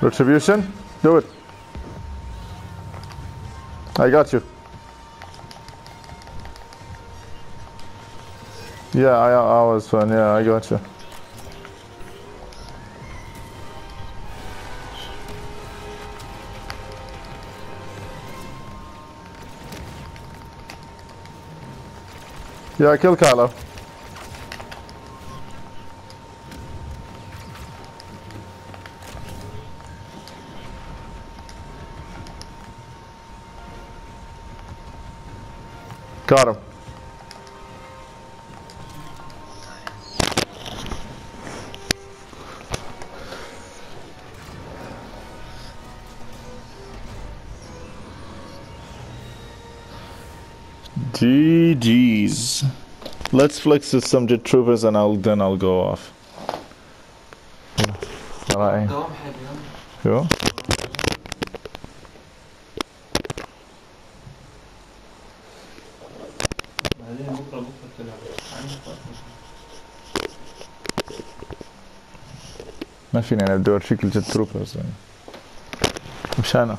Retribution? Do it. I got you. Yeah, I, I was fun. Yeah, I got you. Yeah, I kill Kylo. Got him. GG's. Let's flex with some jet troopers and I'll then I'll go off. Bye. Yeah. ما فينا نبدا شكل جد تروبرز مش أنا